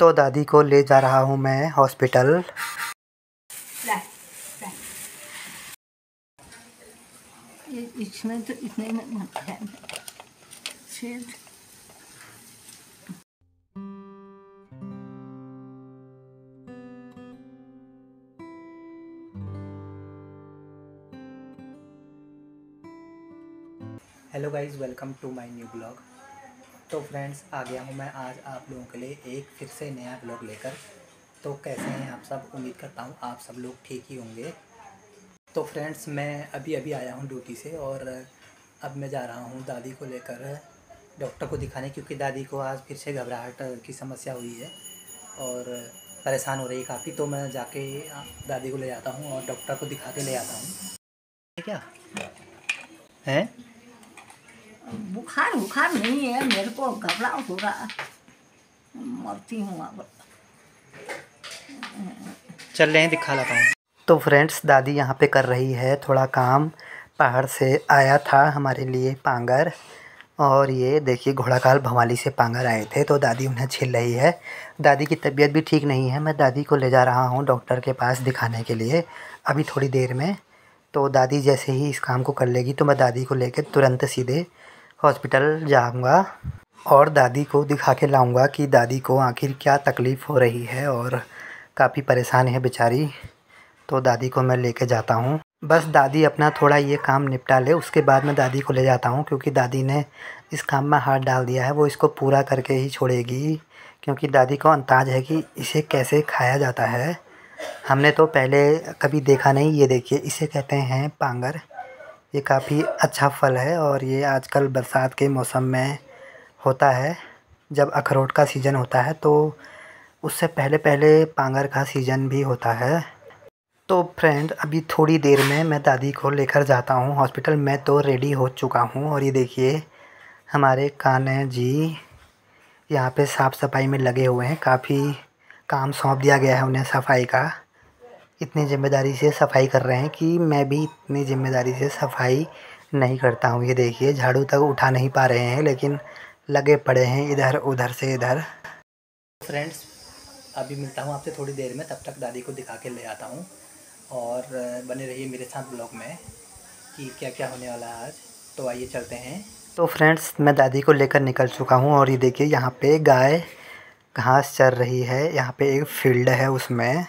तो दादी को ले जा रहा हूँ मैं हॉस्पिटल। इसमें तो इतने में है। Hello guys welcome to my new blog तो फ्रेंड्स आ गया हूँ मैं आज आप लोगों के लिए एक फिर से नया ब्लॉग लेकर। तो कैसे हैं आप सब? उम्मीद करता हूँ आप सब लोग ठीक ही होंगे। तो फ्रेंड्स मैं अभी अभी आया हूँ ड्यूटी से और अब मैं जा रहा हूँ दादी को लेकर डॉक्टर को दिखाने क्योंकि दादी को आज फिर से घबराहट की समस्या हुई है और परेशान हो रही है काफ़ी। तो मैं जाके दादी को ले जाता हूँ और डॉक्टर को दिखा के ले आता हूँ क्या? हैं? बुखार बुखार नहीं है, मेरे को घबराहट हो रहा मरती हूँ अब। चल रहे हैं, दिखा लाता हूँ। तो फ्रेंड्स, दादी यहाँ पे कर रही है थोड़ा काम। पहाड़ से आया था हमारे लिए पांगर। और ये देखिए, घोड़ाकाल भवाली से पांगर आए थे तो दादी उन्हें छिल रही है। दादी की तबीयत भी ठीक नहीं है। मैं दादी को ले जा रहा हूँ डॉक्टर के पास दिखाने के लिए, अभी थोड़ी देर में। तो दादी जैसे ही इस काम को कर लेगी तो मैं दादी को लेकर तुरंत सीधे हॉस्पिटल जाऊँगा और दादी को दिखा के लाऊँगा कि दादी को आखिर क्या तकलीफ़ हो रही है और काफ़ी परेशान है बेचारी। तो दादी को मैं लेके जाता हूँ। बस दादी अपना थोड़ा ये काम निपटा ले, उसके बाद मैं दादी को ले जाता हूँ क्योंकि दादी ने इस काम में हाथ डाल दिया है, वो इसको पूरा करके ही छोड़ेगी क्योंकि दादी को अंदाज है कि इसे कैसे खाया जाता है। हमने तो पहले कभी देखा नहीं, ये देखिए, इसे कहते हैं पांगर। ये काफ़ी अच्छा फल है और ये आजकल बरसात के मौसम में होता है। जब अखरोट का सीज़न होता है तो उससे पहले पहले पांगर का सीज़न भी होता है। तो फ्रेंड अभी थोड़ी देर में मैं दादी को लेकर जाता हूँ हॉस्पिटल मैं तो रेडी हो चुका हूँ और ये देखिए, हमारे कान्हा जी यहाँ पे साफ़ सफ़ाई में लगे हुए हैं। काफ़ी काम सौंप दिया गया है उन्हें सफ़ाई का। इतनी ज़िम्मेदारी से सफ़ाई कर रहे हैं कि मैं भी इतनी ज़िम्मेदारी से सफ़ाई नहीं करता हूँ। ये देखिए झाड़ू तक उठा नहीं पा रहे हैं लेकिन लगे पड़े हैं इधर उधर से इधर। फ्रेंड्स अभी मिलता हूँ आपसे थोड़ी देर में तब तक दादी को दिखा के ले आता हूँ। और बने रहिए मेरे साथ ब्लॉग में कि क्या क्या होने वाला है आज। तो आइए चलते हैं। तो फ्रेंड्स मैं दादी को लेकर निकल चुका हूँ और ये देखिए यहाँ पे गाय घास चर रही है। यहाँ पे एक फ़ील्ड है उसमें।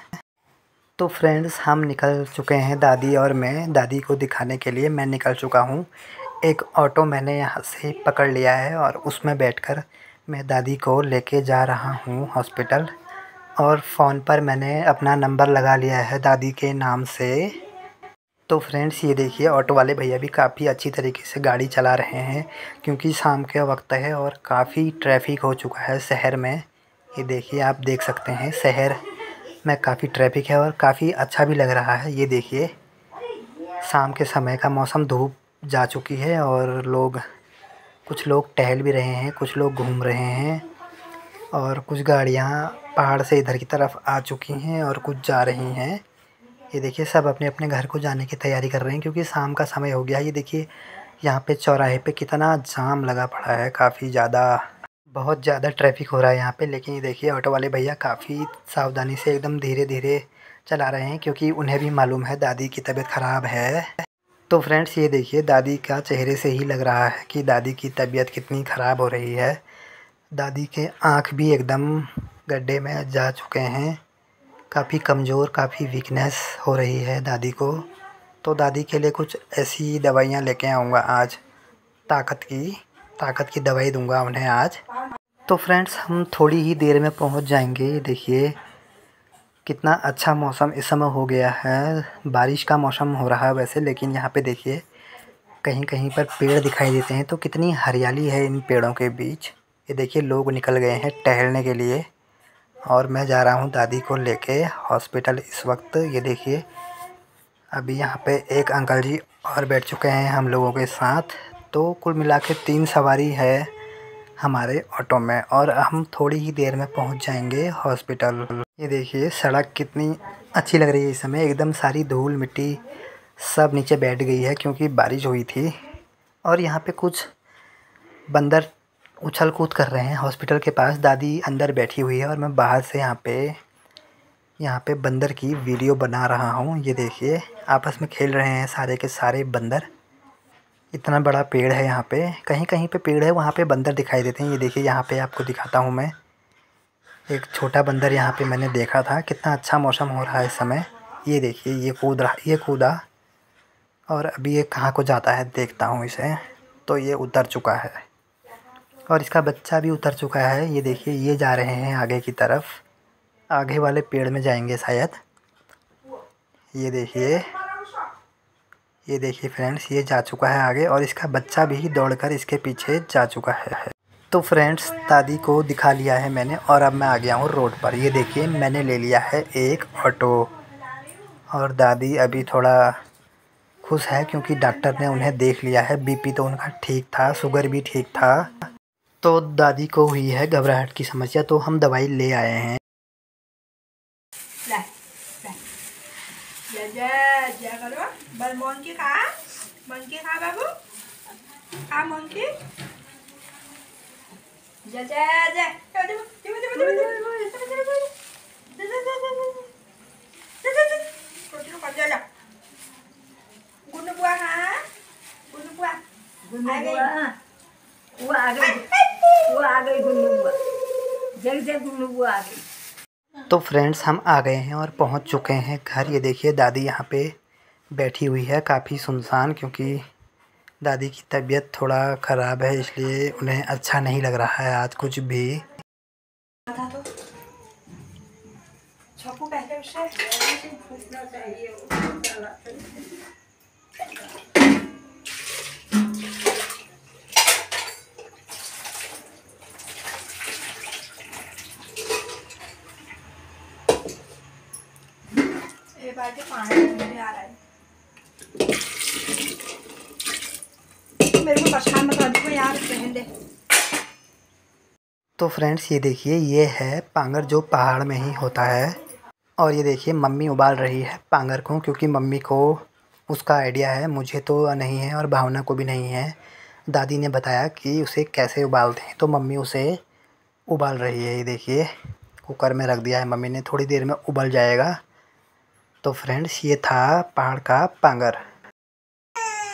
तो फ्रेंड्स हम निकल चुके हैं दादी और मैं। दादी को दिखाने के लिए मैं निकल चुका हूँ। एक ऑटो मैंने यहाँ से पकड़ लिया है और उसमें बैठकर मैं दादी को लेके जा रहा हूँ हॉस्पिटल और फ़ोन पर मैंने अपना नंबर लगा लिया है दादी के नाम से। तो फ्रेंड्स ये देखिए, ऑटो वाले भैया भी काफ़ी अच्छी तरीके से गाड़ी चला रहे हैं क्योंकि शाम के वक्त है और काफ़ी ट्रैफ़िक हो चुका है शहर में। ये देखिए, आप देख सकते हैं शहर में काफ़ी ट्रैफ़िक है और काफ़ी अच्छा भी लग रहा है। ये देखिए, शाम के समय का मौसम, धूप जा चुकी है और लोग, कुछ लोग टहल भी रहे हैं, कुछ लोग घूम रहे हैं और कुछ गाड़ियाँ पहाड़ से इधर की तरफ़ आ चुकी हैं और कुछ जा रही हैं। ये देखिए, सब अपने अपने घर को जाने की तैयारी कर रहे हैं क्योंकि शाम का समय हो गया ये देखिए, यहाँ पे चौराहे पे कितना जाम लगा पड़ा है, काफ़ी ज़्यादा बहुत ज़्यादा ट्रैफ़िक हो रहा है यहाँ पे, लेकिन ये देखिए, ऑटो वाले भैया काफ़ी सावधानी से एकदम धीरे धीरे चला रहे हैं, क्योंकि उन्हें भी मालूम है दादी की तबीयत ख़राब है। तो फ्रेंड्स, ये देखिए, दादी का चेहरे से ही लग रहा है कि दादी की तबीयत कितनी ख़राब हो रही है। दादी के आँख भी एकदम गड्ढे में जा चुके हैं। काफ़ी कमज़ोर, काफ़ी वीकनेस हो रही है दादी को। तो दादी के लिए कुछ ऐसी दवाइयाँ लेके आऊँगा आज। ताकत की ताकत की दवाई दूँगा उन्हें आज। तो फ्रेंड्स, हम थोड़ी ही देर में पहुँच जाएँगे। ये देखिए, कितना अच्छा मौसम इस समय हो गया है। बारिश का मौसम हो रहा है वैसे, लेकिन यहाँ पे देखिए कहीं कहीं पर पेड़ दिखाई देते हैं तो कितनी हरियाली है इन पेड़ों के बीच। ये देखिए, लोग निकल गए हैं टहलने के लिए। और मैं जा रहा हूँ दादी को लेके हॉस्पिटल इस वक्त। ये देखिए, अभी यहाँ पे एक अंकल जी और बैठ चुके हैं हम लोगों के साथ। तो कुल मिला के तीन सवारी है। हमारे ऑटो में और हम थोड़ी ही देर में पहुँच जाएँगे हॉस्पिटल। ये देखिए, सड़क कितनी अच्छी लग रही है इस समय। एकदम सारी धूल मिट्टी सब नीचे बैठ गई है क्योंकि बारिश हुई थी। और यहाँ पे कुछ बंदर उछल कूद कर रहे हैं। हॉस्पिटल के पास दादी अंदर बैठी हुई है और मैं बाहर से यहाँ पे यहाँ पे बंदर की वीडियो बना रहा हूँ। ये देखिए, आपस में खेल रहे हैं सारे के सारे बंदर। इतना बड़ा पेड़ है यहाँ पे। कहीं कहीं पे पेड़ है, वहाँ पे बंदर दिखाई देते हैं। ये देखिए, यहाँ पे आपको दिखाता हूँ मैं। एक छोटा बंदर यहाँ पे मैंने देखा था। कितना अच्छा मौसम हो रहा है इस समय। ये देखिए, ये कूद रहा, ये कूदा। और अभी ये कहाँ को जाता है, देखता हूँ इसे। तो ये उतर चुका है। और इसका बच्चा भी उतर चुका है। ये देखिए, ये जा रहे हैं आगे की तरफ़। आगे वाले पेड़ में जाएँगे शायद। ये देखिए। ये देखिए फ्रेंड्स, ये जा चुका है आगे और इसका बच्चा भी दौड़कर इसके पीछे जा चुका है। तो फ्रेंड्स, दादी को दिखा लिया है मैंने और अब मैं आ गया हूँ रोड पर। ये देखिए, मैंने ले लिया है एक ऑटो और दादी अभी थोड़ा खुश है क्योंकि डॉक्टर ने उन्हें देख लिया है। बीपी तो उनका ठीक था, शुगर भी ठीक था। तो दादी को हुई है घबराहट की समस्या तो हम दवाई ले आए हैं। जय करो बल मोंकी खा मोंकी खा बाबू। खा मोंकी जय जय जय। गुन्नू बुआ खा गुन्नू बुआ गुन्नू आ वो आ गई। वो आ गई गुन्नू बुआ जग जग गुन्नू बुआ आ गई। तो फ्रेंड्स हम आ गए हैं और पहुँच चुके हैं घर। ये देखिए, दादी यहाँ पे बैठी हुई है काफ़ी सुनसान क्योंकि दादी की तबीयत थोड़ा ख़राब है, इसलिए उन्हें अच्छा नहीं लग रहा है आज कुछ भी। तो फ्रेंड्स, ये देखिए, ये है पांगर जो पहाड़ में ही होता है। और ये देखिए, मम्मी उबाल रही है पांगर को, क्योंकि मम्मी को उसका आइडिया है, मुझे तो नहीं है और भावना को भी नहीं है। दादी ने बताया कि उसे कैसे उबालते हैं तो मम्मी उसे उबाल रही है। ये देखिए, कुकर में रख दिया है। मम्मी ने थोड़ी देर में उबल जाएगा। तो फ्रेंड्स ये था पहाड़ का पांगर।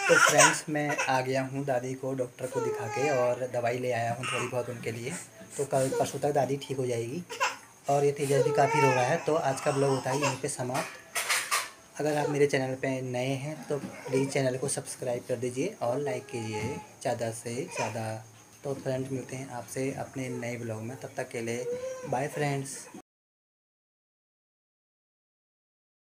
तो फ्रेंड्स मैं आ गया हूँ दादी को डॉक्टर को दिखा के और दवाई ले आया हूँ थोड़ी बहुत उनके लिए। तो कल परसों तक दादी ठीक हो जाएगी और ये तेजस भी काफ़ी रो रहा है। तो आज का ब्लॉग होता है यहीं पे समाप्त। अगर आप मेरे चैनल पे नए हैं तो प्लीज़ चैनल को सब्सक्राइब कर दीजिए और लाइक कीजिए। ज़्यादा से ज़्यादा। तो फ्रेंड्स मिलते हैं आपसे अपने नए ब्लॉग में। तब तक के लिए बाय फ्रेंड्स